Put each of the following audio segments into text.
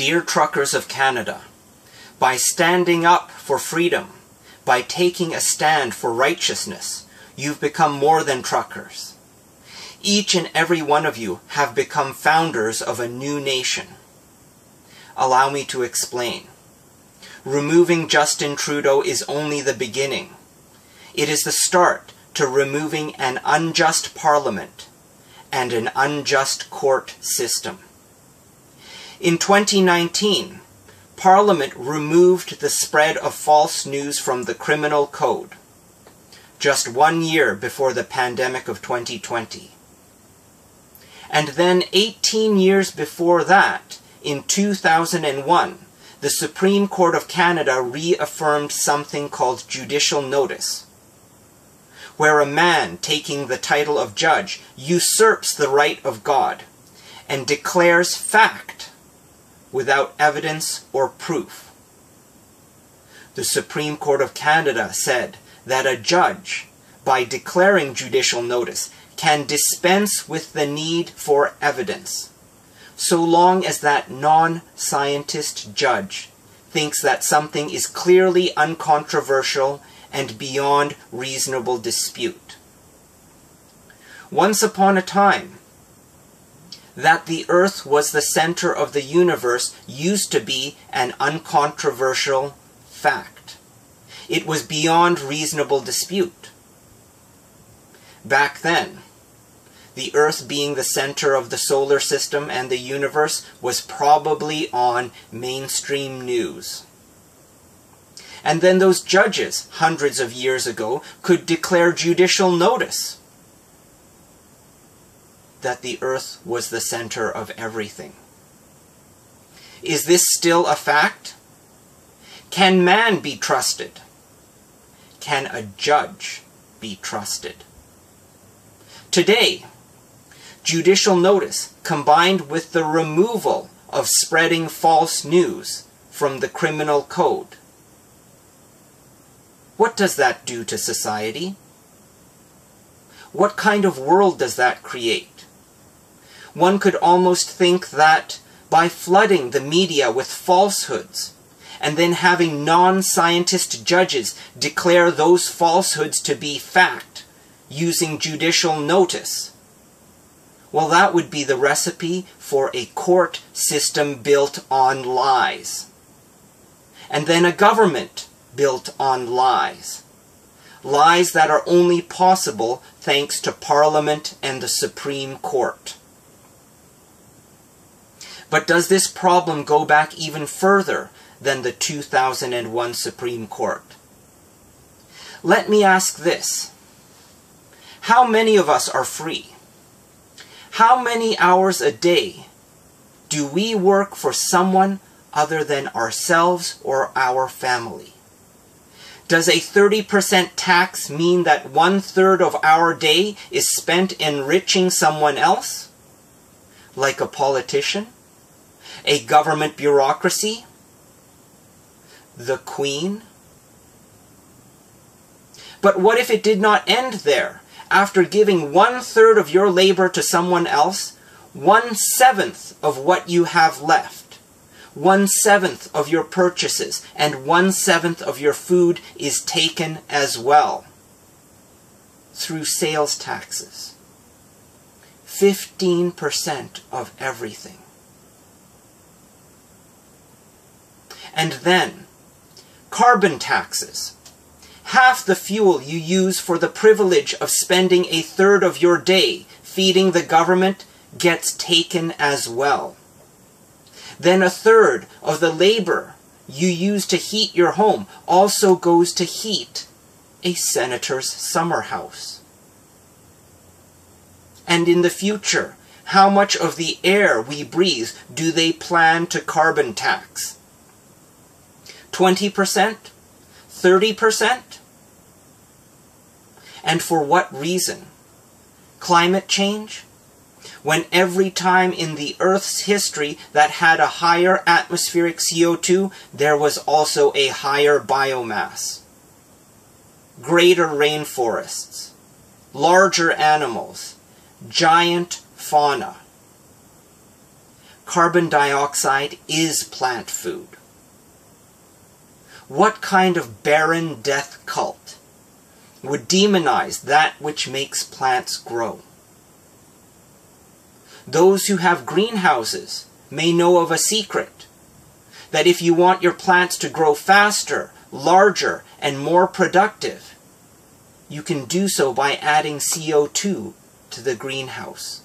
Dear truckers of Canada, by standing up for freedom, by taking a stand for righteousness, you've become more than truckers. Each and every one of you have become founders of a new nation. Allow me to explain. Removing Justin Trudeau is only the beginning. It is the start to removing an unjust parliament and an unjust court system. In 2019, Parliament removed the spread of false news from the criminal code, just one year before the pandemic of 2020. And then 18 years before that, in 2001, the Supreme Court of Canada reaffirmed something called judicial notice, where a man taking the title of judge usurps the right of God and declares fact without evidence or proof. The Supreme Court of Canada said that a judge, by declaring judicial notice, can dispense with the need for evidence, so long as that non-scientist judge thinks that something is clearly uncontroversial and beyond reasonable dispute. Once upon a time, that the earth was the center of the universe used to be an uncontroversial fact. It was beyond reasonable dispute. Back then, the earth being the center of the solar system and the universe was probably on mainstream news. And then those judges, hundreds of years ago, could declare judicial notice that the earth was the center of everything. Is this still a fact? Can man be trusted? Can a judge be trusted? Today, judicial notice combined with the removal of spreading false news from the criminal code what does that do to society? What kind of world does that create? One could almost think that by flooding the media with falsehoods, and then having non-scientist judges declare those falsehoods to be fact, using judicial notice, well, that would be the recipe for a court system built on lies. And then a government built on lies. Lies that are only possible thanks to Parliament and the Supreme Court. But does this problem go back even further than the 2001 Supreme Court? Let me ask this. How many of us are free? How many hours a day do we work for someone other than ourselves or our family? Does a 30% tax mean that one third of our day is spent enriching someone else? Like a politician? A government bureaucracy? The Queen? But what if it did not end there? After giving one third of your labor to someone else, one seventh of what you have left one seventh of your purchases and one seventh of your food is taken as well through sales taxes. 15% of everything. And then, carbon taxes. Half the fuel you use for the privilege of spending a third of your day feeding the government gets taken as well. Then a third of the labor you use to heat your home also goes to heat a senator's summer house. And in the future, how much of the air we breathe do they plan to carbon tax? 20%? 30%? And for what reason? Climate change? when every time in the Earth's history that had a higher atmospheric CO2, there was also a higher biomass. Greater rainforests, larger animals, giant fauna. carbon dioxide is plant food? What kind of barren death cult would demonize that which makes plants grow? Those who have greenhouses may know of a secret that if you want your plants to grow faster, larger, and more productive, you can do so by adding CO2 to the greenhouse.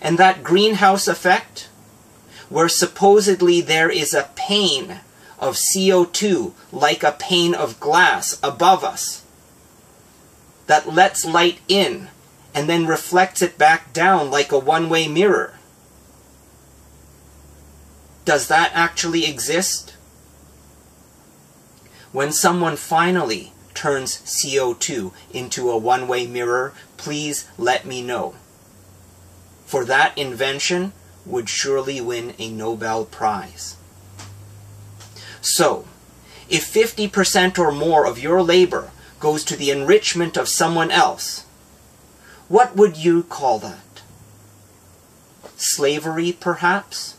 And that greenhouse effect, where supposedly there is a pane of CO2 like a pane of glass above us that lets light in and then reflects it back down like a one-way mirror. Does that actually exist? When someone finally turns CO2 into a one-way mirror, please let me know. For that invention would surely win a Nobel Prize. So, if 50% or more of your labor goes to the enrichment of someone else, what would you call that? Slavery, perhaps?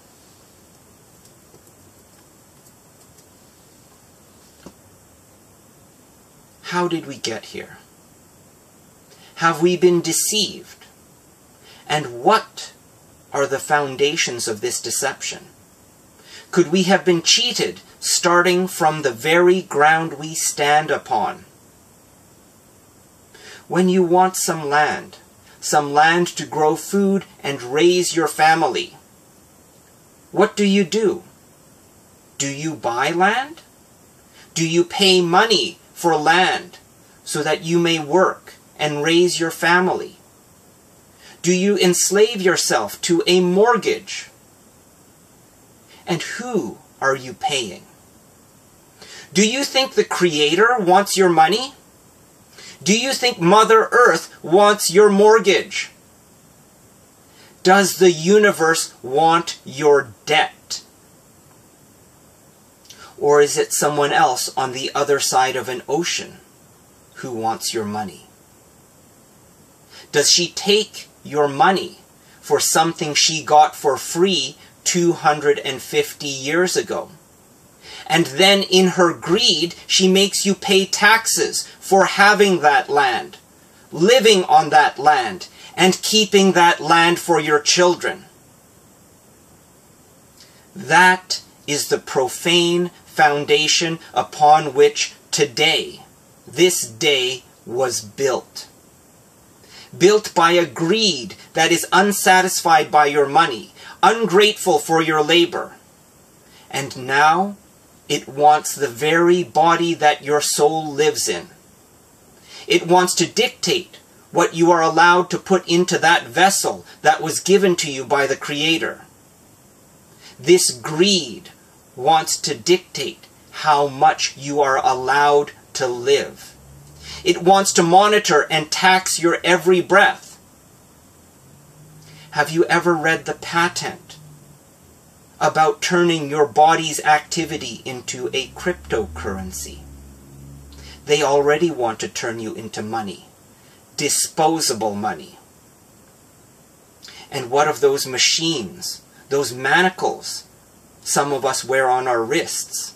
How did we get here? Have we been deceived? And what are the foundations of this deception? Could we have been cheated starting from the very ground we stand upon? When you want some land, some land to grow food and raise your family, what do you do? Do you buy land? Do you pay money for land so that you may work and raise your family? Do you enslave yourself to a mortgage? And who are you paying? Do you think the Creator wants your money? Do you think Mother Earth wants your mortgage? Does the universe want your debt? Or is it someone else on the other side of an ocean who wants your money? Does she take your money for something she got for free 250 years ago? And then in her greed, she makes you pay taxes for having that land, living on that land, and keeping that land for your children. That is the profane foundation upon which today, this day, was built. Built by a greed that is unsatisfied by your money, ungrateful for your labor. And now it wants the very body that your soul lives in. It wants to dictate what you are allowed to put into that vessel that was given to you by the Creator. This greed wants to dictate how much you are allowed to live. It wants to monitor and tax your every breath. Have you ever read the patent about turning your body's activity into a cryptocurrency? They already want to turn you into money, disposable money. And what of those machines, those manacles some of us wear on our wrists.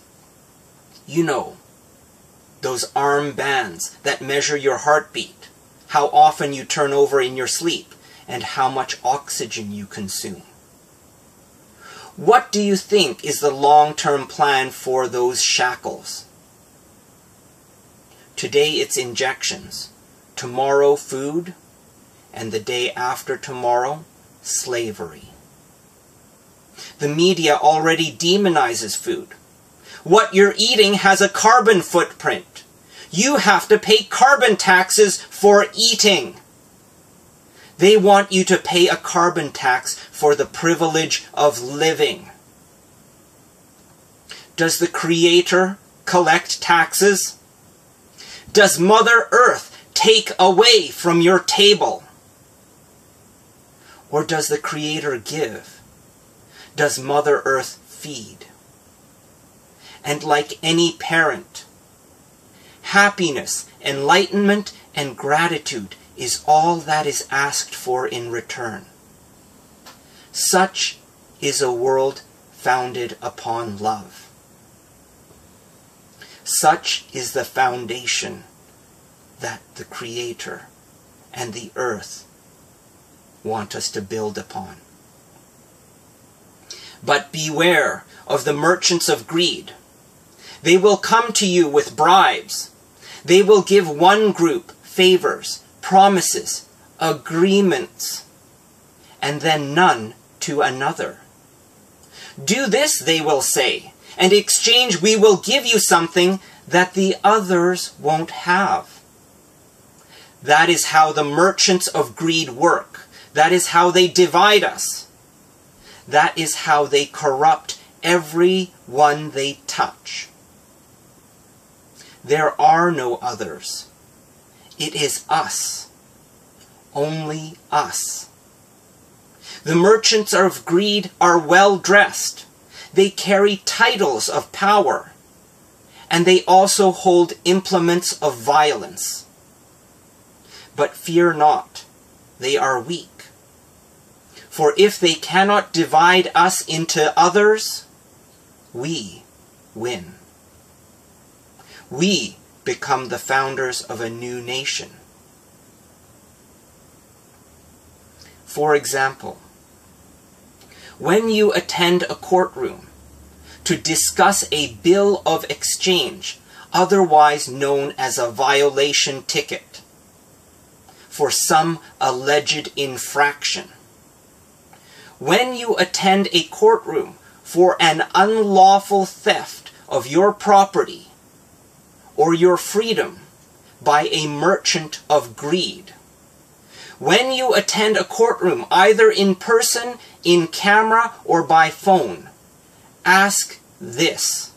You know, those arm bands that measure your heartbeat, how often you turn over in your sleep, and how much oxygen you consume. What do you think is the long-term plan for those shackles? Today it's injections, tomorrow food, and the day after tomorrow, slavery. The media already demonizes food. What you're eating has a carbon footprint. You have to pay carbon taxes for eating. They want you to pay a carbon tax for the privilege of living. Does the Creator collect taxes? Does Mother Earth take away from your table? Or does the Creator give? does Mother Earth feed. And like any parent, happiness, enlightenment, and gratitude is all that is asked for in return. Such is a world founded upon love. Such is the foundation that the Creator and the earth want us to build upon. But beware of the merchants of greed. They will come to you with bribes. They will give one group favors, promises, agreements, and then none to another. Do this, they will say, and exchange we will give you something that the others won't have. That is how the merchants of greed work. That is how they divide us. That is how they corrupt every one they touch. There are no others. It is us. Only us. The merchants of greed are well dressed. They carry titles of power. And they also hold implements of violence. But fear not, they are weak. For if they cannot divide us into others, we win. We become the founders of a new nation. For example, when you attend a courtroom to discuss a bill of exchange, otherwise known as a violation ticket, for some alleged infraction, when you attend a courtroom for an unlawful theft of your property or your freedom by a merchant of greed, when you attend a courtroom, either in person, in camera, or by phone, ask this.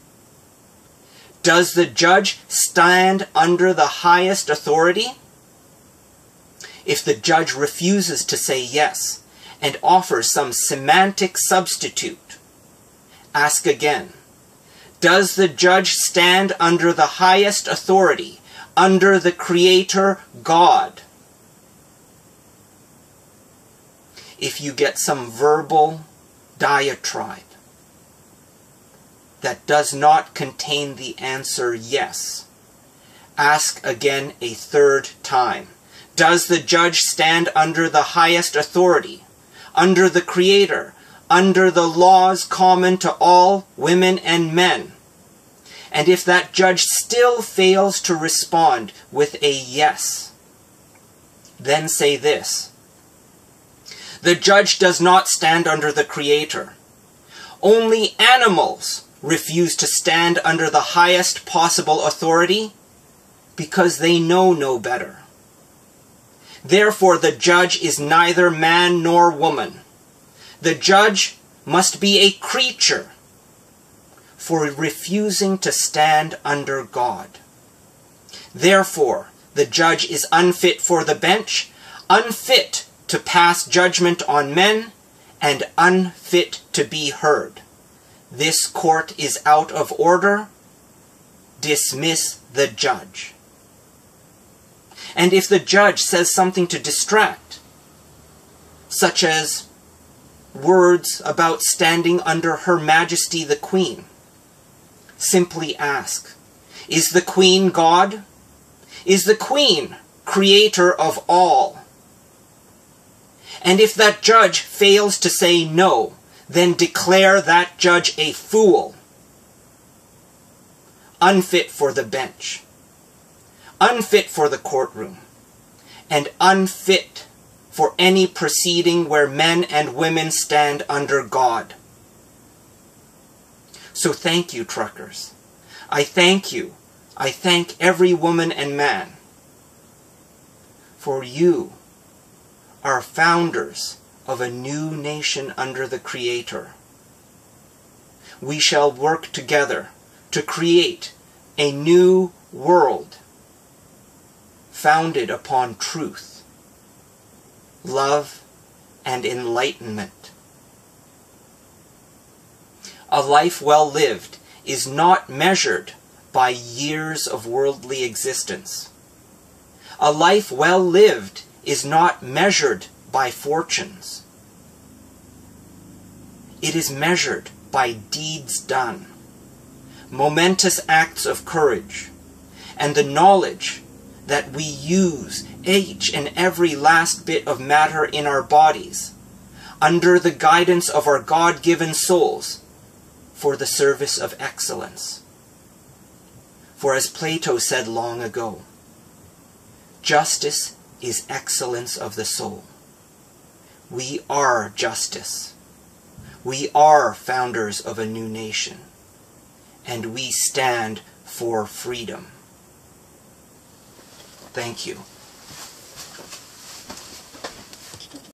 Does the judge stand under the highest authority? If the judge refuses to say yes and offers some semantic substitute, ask again. Does the judge stand under the highest authority, under the Creator God? if you get some verbal diatribe that does not contain the answer yes, ask again a third time. Does the judge stand under the highest authority, under the Creator, under the laws common to all women and men? And if that judge still fails to respond with a yes, then say this the judge does not stand under the Creator. Only animals refuse to stand under the highest possible authority because they know no better. Therefore, the judge is neither man nor woman. The judge must be a creature for refusing to stand under God. Therefore, the judge is unfit for the bench, unfit to pass judgment on men, and unfit to be heard. This court is out of order. Dismiss the judge. And if the judge says something to distract, such as words about standing under Her Majesty the Queen, simply ask, Is the Queen God? Is the Queen creator of all? And if that judge fails to say no, then declare that judge a fool, unfit for the bench, unfit for the courtroom, and unfit for any proceeding where men and women stand under God. So thank you, truckers. I thank you. I thank every woman and man. For you are founders of a new nation under the Creator. We shall work together to create a new world founded upon truth, love, and enlightenment. A life well lived is not measured by years of worldly existence. A life well lived is not measured by fortunes. It is measured by deeds done, momentous acts of courage, and the knowledge that we use each and every last bit of matter in our bodies under the guidance of our God-given souls for the service of excellence. For as Plato said long ago, justice is excellence of the soul. We are justice. We are founders of a new nation. And we stand for freedom. Thank you.